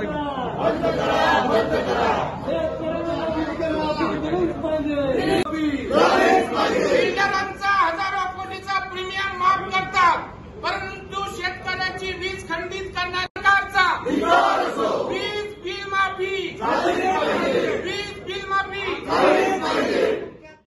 தெரிவிக்கும்